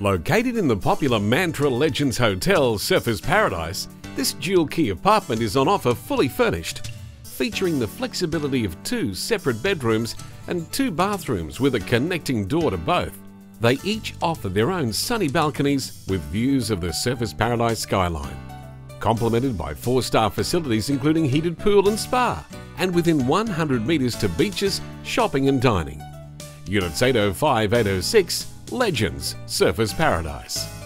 Located in the popular Mantra Legends Hotel, Surfers Paradise, this dual key apartment is on offer fully furnished, featuring the flexibility of two separate bedrooms and two bathrooms with a connecting door to both. They each offer their own sunny balconies with views of the Surfers Paradise skyline, complemented by four-star facilities including heated pool and spa, and within 100 metres to beaches, shopping and dining. Units 805 806 Legends Surfers Paradise.